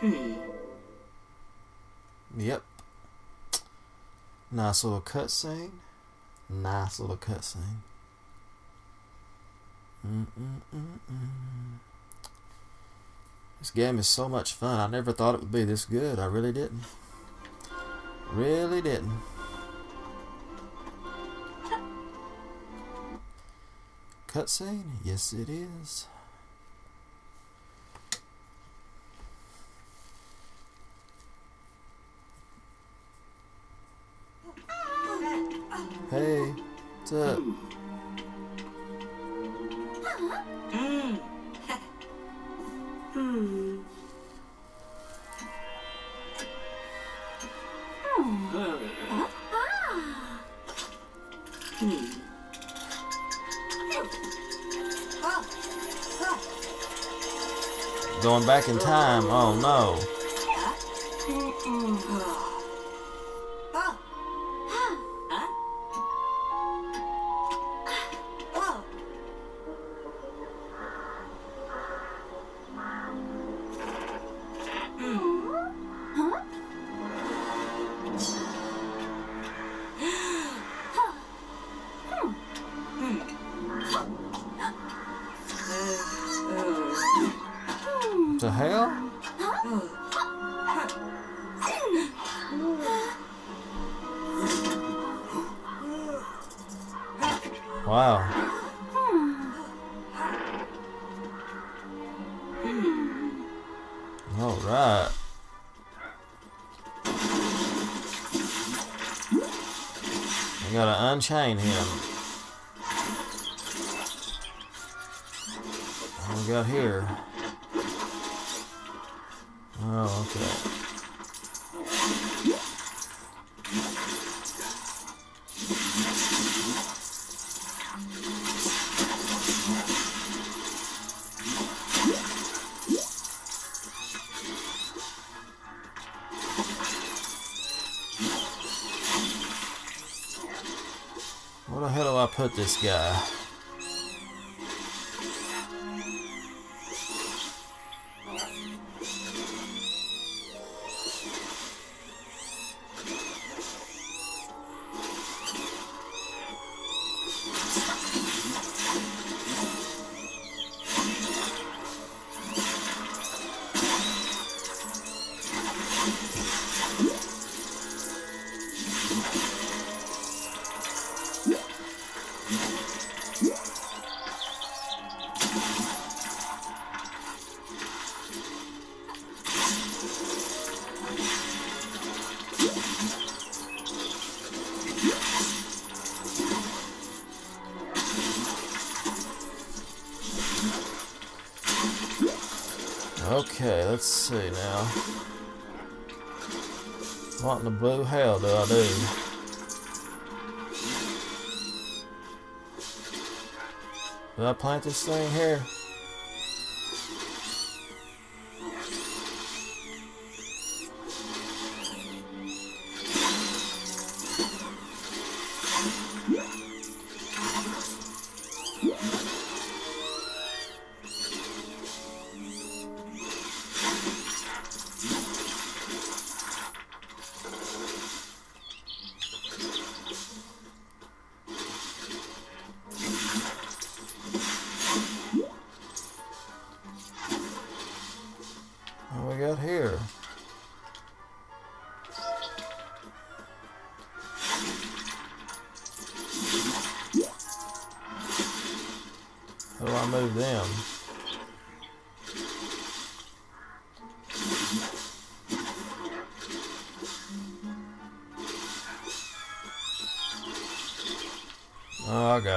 Hmm. Yep. Nice little cutscene. Nice little cutscene. This game is so much fun. I never thought it would be this good. I really didn't. Really didn't. Cutscene? Yes, it is. Hey, what's up? Back in time. Oh no. Wow. All right. I gotta unchain him. What we got here? Oh, okay. Put this guy? What in the blue hell do I do? Did I plant this thing here?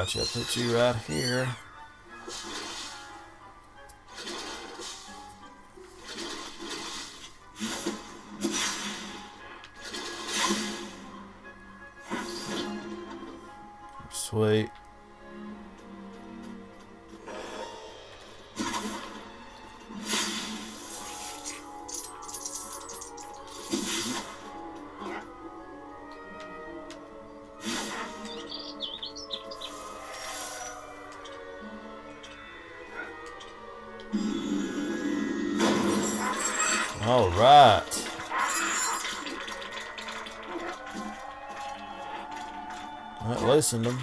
I got you. Put you right here. Sweet. All right. That loosened them.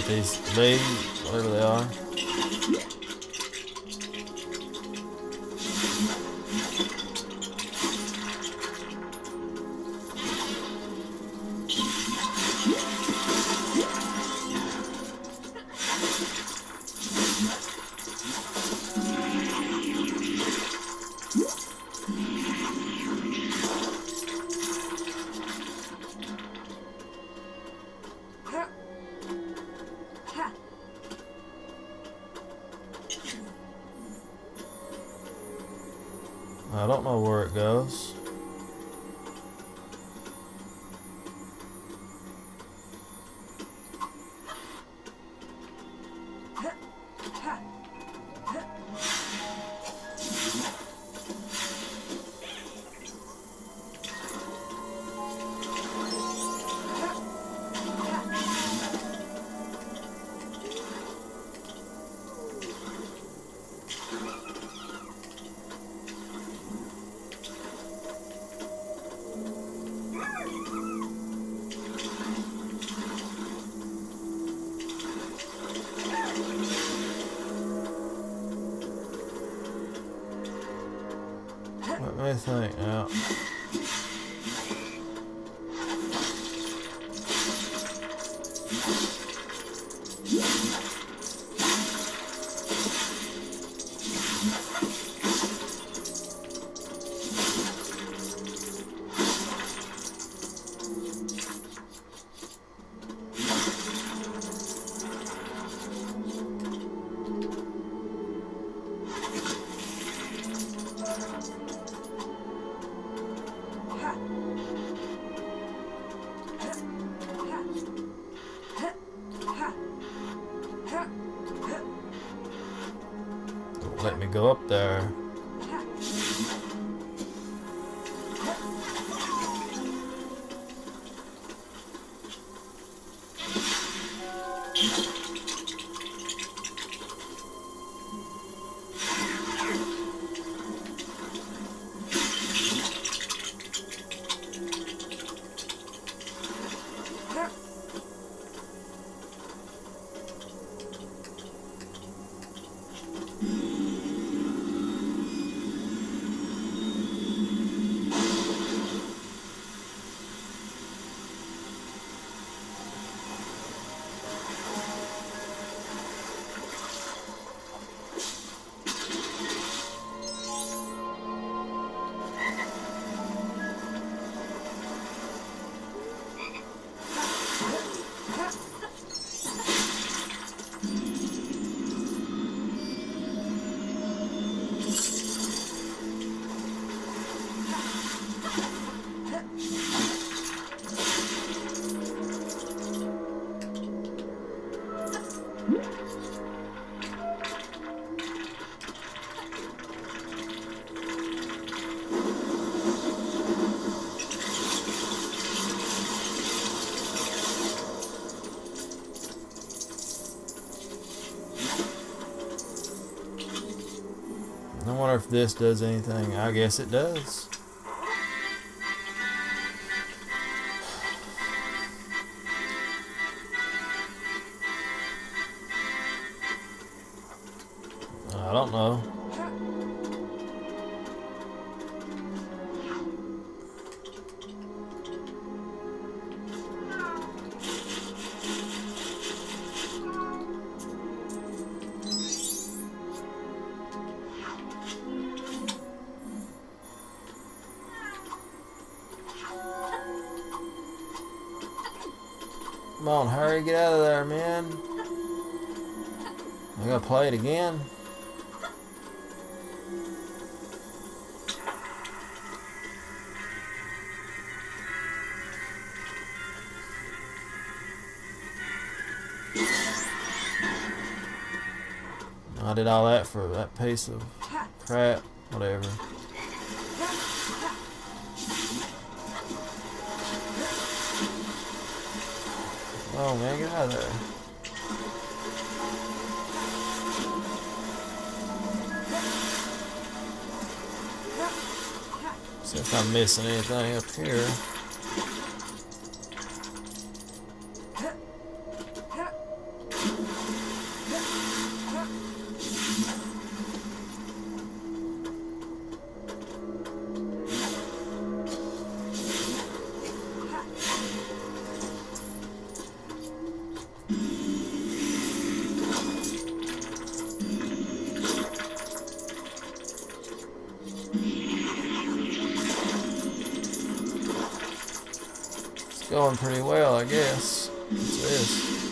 Hate these leaves, whatever they are. I Me think now. Let me go up there. I wonder if this does anything. I guess it does. Come on, hurry, get out of there, man. I gotta play it again. I did all that for that piece of crap, whatever. Oh man, get out of there. See if I'm missing anything up here. Going pretty well, I guess. What's this?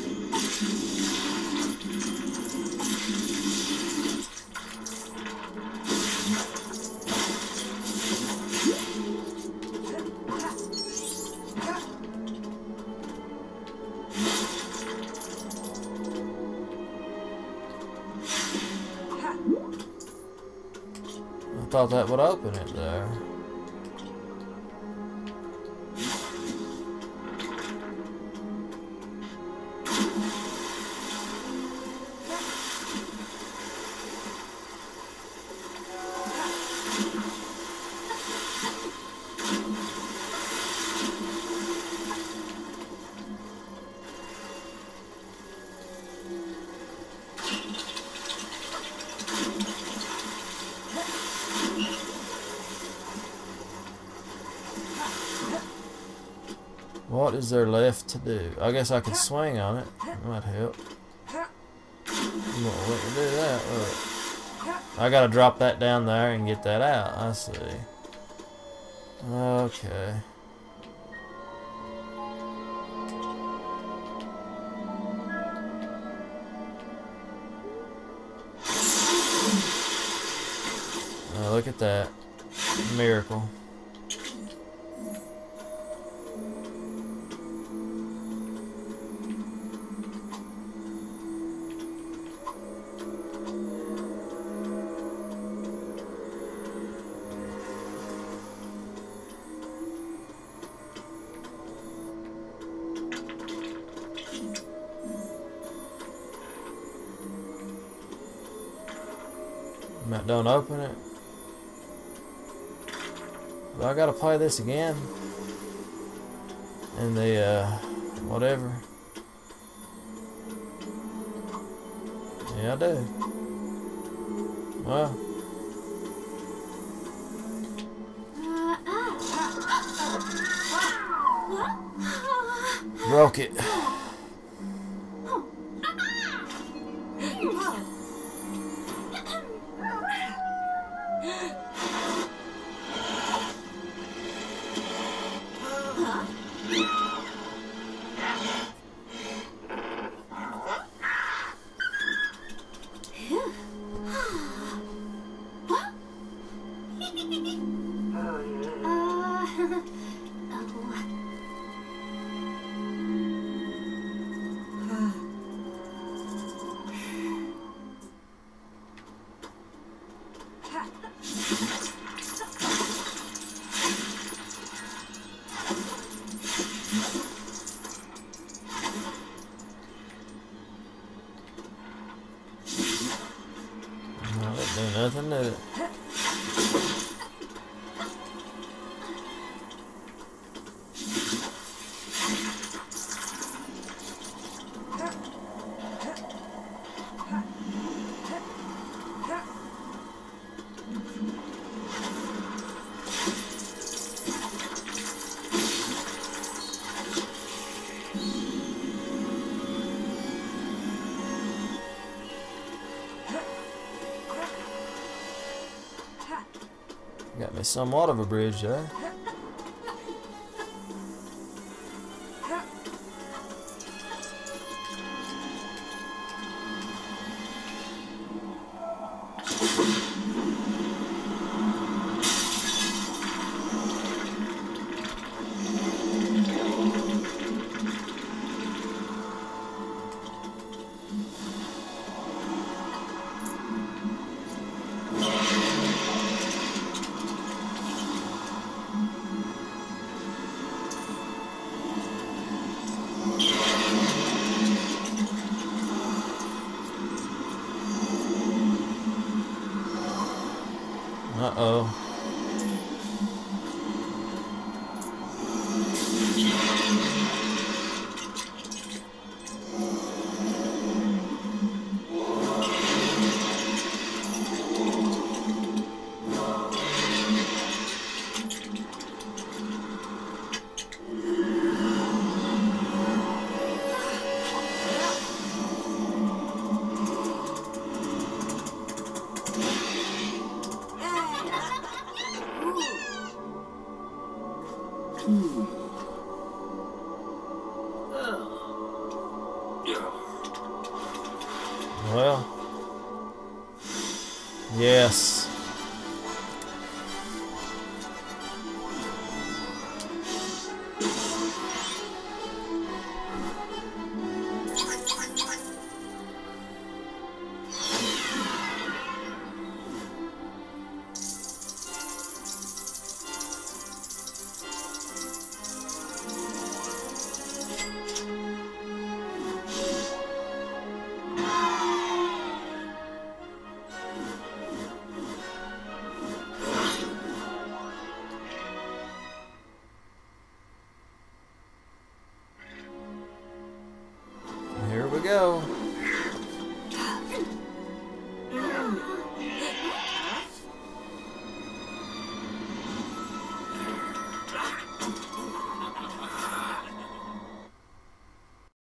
I thought that would open it there. What is there left to do? I guess I could swing on it. That might help. I'm gonna do that. Look. I gotta drop that down there and get that out. I see. Okay. Oh, look at that. Miracle. Don't open it. I gotta play this again. And the, uh, whatever. Yeah, I do. Well, broke it. No, that somewhat of a bridge there. Uh-oh. Well.